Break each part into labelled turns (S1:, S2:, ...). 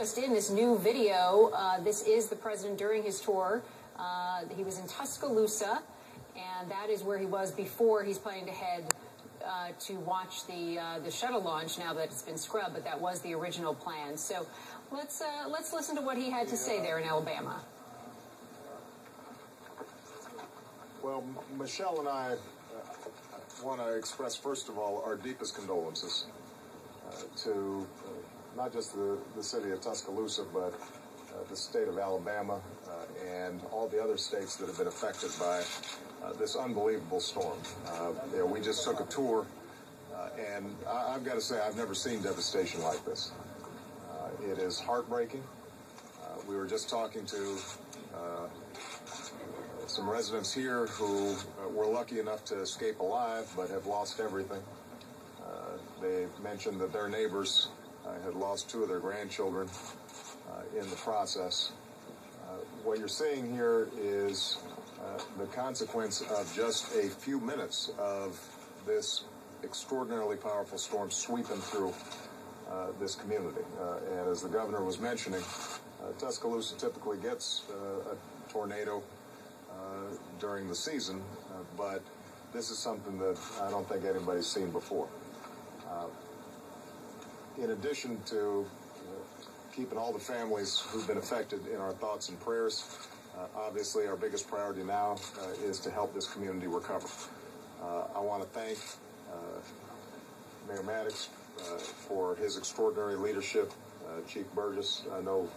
S1: just in this new video. Uh, this is the president during his tour. Uh, he was in Tuscaloosa, and that is where he was before he's planning to head uh, to watch the uh, the shuttle launch. Now that it's been scrubbed, but that was the original plan. So let's uh, let's listen to what he had to say there in Alabama.
S2: Well, Michelle and I uh, want to express, first of all, our deepest condolences to not just the, the city of Tuscaloosa, but uh, the state of Alabama uh, and all the other states that have been affected by uh, this unbelievable storm. you know, we just took a tour, and I, have got to say, I've never seen devastation like this. it is heartbreaking. we were just talking to some residents here who uh, were lucky enough to escape alive but have lost everything. Uh, they mentioned that their neighbors uh, had lost two of their grandchildren uh, in the process. Uh, what you're seeing here is uh, the consequence of just a few minutes of this extraordinarily powerful storm sweeping through this community. and as the governor was mentioning, Tuscaloosa typically gets a tornado during the season, uh, but this is something that I don't think anybody's seen before. Uh, in addition to uh, keeping all the families who've been affected in our thoughts and prayers, uh, obviously our biggest priority now uh, is to help this community recover. Uh, I want to thank Mayor Maddox for his extraordinary leadership. Chief Burgess, I know,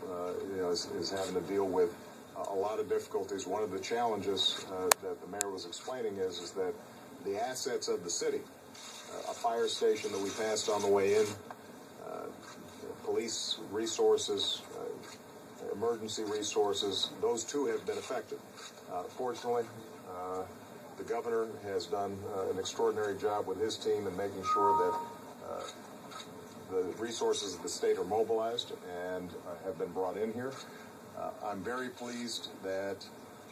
S2: you know is, is having to deal with a lot of difficulties. One of the challenges uh, that the mayor was explaining is, is that the assets of the city, uh, a fire station that we passed on the way in, uh, police resources, uh, emergency resources, those too have been affected. Uh, fortunately, uh, the governor has done an extraordinary job with his team in making sure that the resources of the state are mobilized and have been brought in here. Uh, I'm very pleased that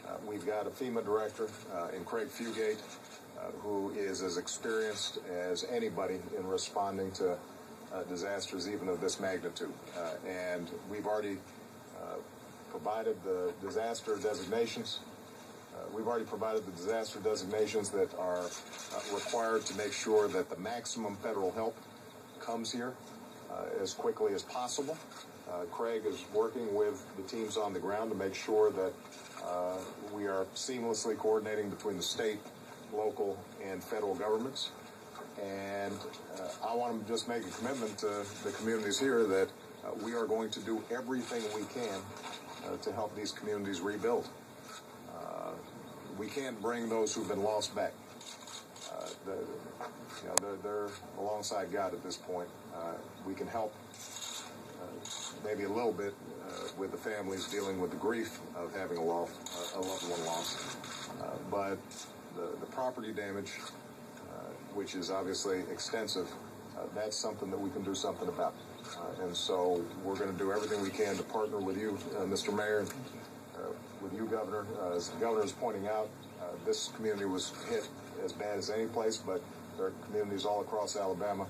S2: uh, we've got a FEMA director uh, in Craig Fugate who is as experienced as anybody in responding to disasters even of this magnitude. and we've already provided the disaster designations. Uh, we've already provided the disaster designations that are uh, required to make sure that the maximum federal help comes here uh, as quickly as possible. Uh, Craig is working with the teams on the ground to make sure that uh, we are seamlessly coordinating between the state, local, and federal governments. And uh, I want to just make a commitment to the communities here that uh, we are going to do everything we can uh, to help these communities rebuild. Uh, we can't bring those who've been lost back. The, you know, they're, they're, alongside God at this point. we can help maybe a little bit uh, with the families dealing with the grief of having a, lost, uh, a loved one lost. Uh, but the, the property damage, uh, which is obviously extensive, uh, that's something that we can do something about. and so we're going to do everything we can to partner with you, Mr. Mayor, with you, Governor. as the Governor is pointing out, this community was hit as bad as any place, but there are communities all across Alabama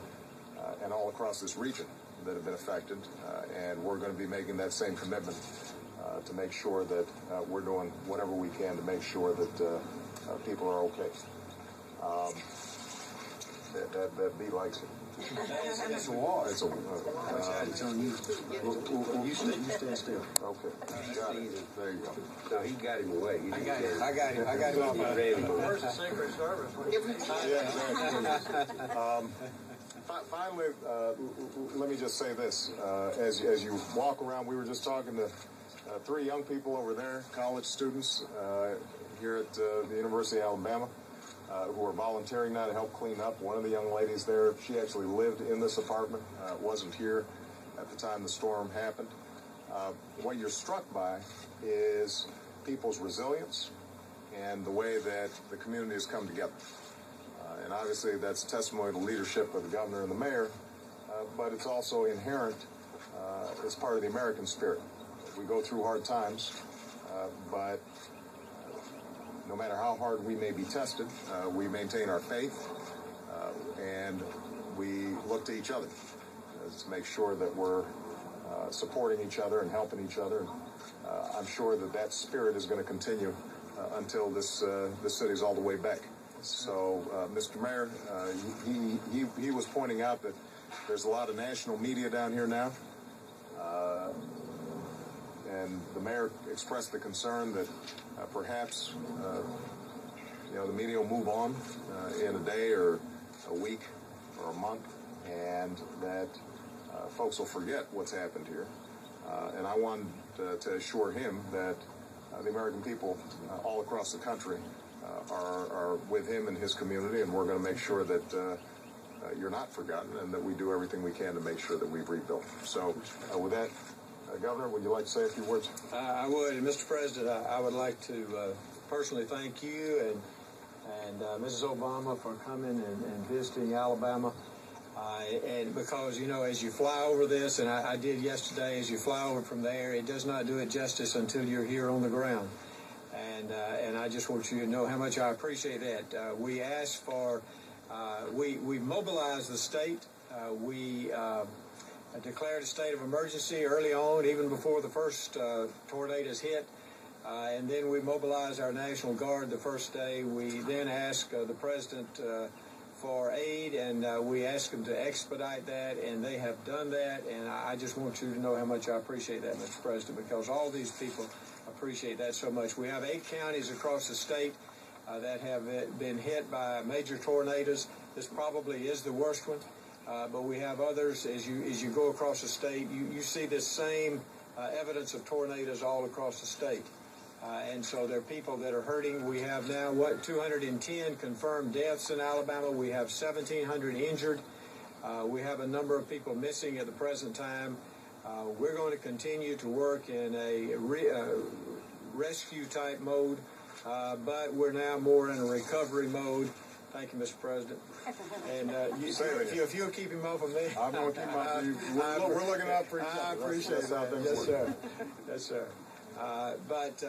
S2: and all across this region that have been affected, uh, and we're going to be making that same commitment uh, to make sure that uh, we're doing whatever we can to make sure that people are okay. Um, that, that, that B likes it.
S3: It's a war.
S2: It's a war.
S3: Uh, it's on you. You stay, you stay still.
S2: Okay. Got it. There you go.
S3: No, he got him away.
S4: I got him. I got him. I got him off my
S3: Where's the Secret Service?
S2: Yeah, um, finally, uh, let me just say this. Uh, as, as you walk around, we were just talking to uh, three young people over there, college students uh, here at uh, the University of Alabama, uh, who are volunteering now to help clean up. One of the young ladies there, she actually lived in this apartment, wasn't here at the time the storm happened. what you're struck by is people's resilience and the way that the community has come together. And obviously, that's testimony to leadership of the governor and the mayor, uh, but it's also inherent uh, as part of the American spirit. We go through hard times, uh, but no matter how hard we may be tested, uh, we maintain our faith uh, and we look to each other to make sure that we're uh, uh, supporting each other and helping each other. Uh, I'm sure that that spirit is going to continue uh, until this uh, this city's all the way back. So, uh, Mr. Mayor, uh, he, he he was pointing out that there's a lot of national media down here now, uh, and the mayor expressed the concern that uh, perhaps uh, you know the media will move on uh, in a day or a week or a month, and that uh, folks will forget what's happened here. Uh, and I wanted to assure him that the American people all across the country are, are with him and his community, and we're going to make sure that uh, you're not forgotten and that we do everything we can to make sure that we've rebuilt. So, uh, with that, uh, Governor, would you like to say a few words?
S4: Uh, I would, and Mr. President, I, I would like to uh, personally thank you and and uh, Mrs. Obama for coming and, and visiting Alabama. And because you know, as you fly over this, and I, I did yesterday, as you fly over from there, it does not do it justice until you're here on the ground. And and I just want you to know how much I appreciate that. We asked for, we we mobilized the state. We declared a state of emergency early on, even before the first uh, tornadoes hit. Uh, and then we mobilized our National Guard the first day. We then asked uh, the president uh, for aid, and uh, we asked them to expedite that, and they have done that. And I just want you to know how much I appreciate that, Mr. President, because all these people appreciate that so much. We have eight counties across the state uh, that have been hit by major tornadoes. This probably is the worst one, uh, but we have others. As you as you go across the state, you, you see this same uh, evidence of tornadoes all across the state. Uh, and so there are people that are hurting. We have now, what, 210 confirmed deaths in Alabama. We have 1,700 injured. Uh, we have a number of people missing at the present time. Uh, we're going to continue to work in a re, rescue type mode, but we're now more in a recovery mode. Thank you, Mr. President. And uh, you,
S2: Say it
S4: if, you, if you'll keep him off of me,
S2: I'm gonna keep him off of you. We're-
S4: I-
S2: we're looking out for each
S4: I
S2: other. That's-
S4: appreciate
S2: that's
S4: that. Yes, sir. Yes, sir. Uh, but uh,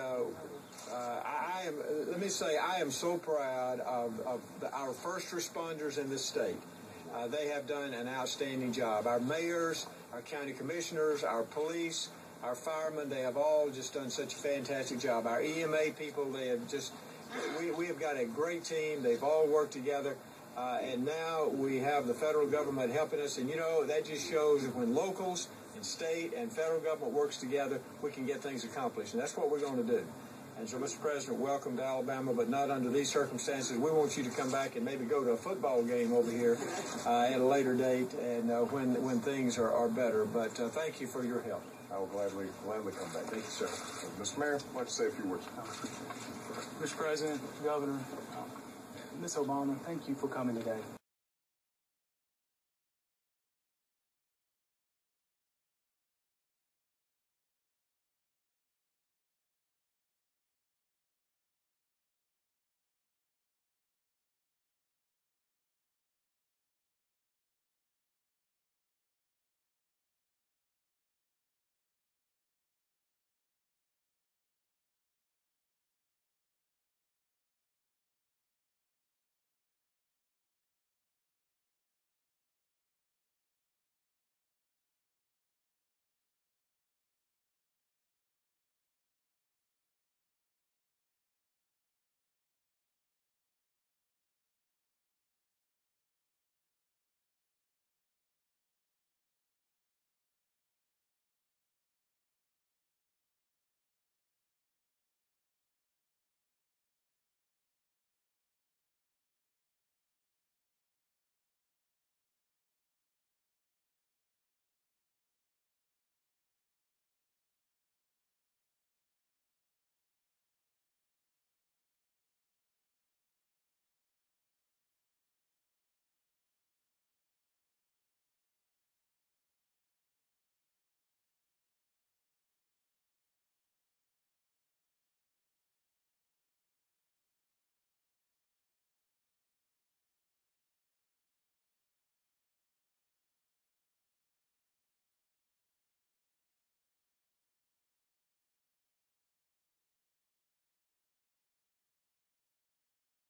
S4: uh, I, I am. uh, Let me say, I am so proud of, of the, our first responders in this state. Uh, they have done an outstanding job. Our mayors, our county commissioners, our police, our firemen, they have all just done such a fantastic job. Our EMA people, they have just, we, we have got a great team. They've all worked together. Uh, and now we have the federal government helping us. And you know, that just shows that when locals and state and federal government works together, we can get things accomplished. And that's what we're going to do. And so, Mr. President, welcome to Alabama, but not under these circumstances. We want you to come back and maybe go to a football game over here uh, at a later date and uh, when when things are, are better. But uh, thank you for your help.
S2: I will gladly gladly come back. Thank you, sir. Mr. Mayor, I'd like to say a few words.
S5: Mr. President, Governor, Ms. Obama, thank you for coming today.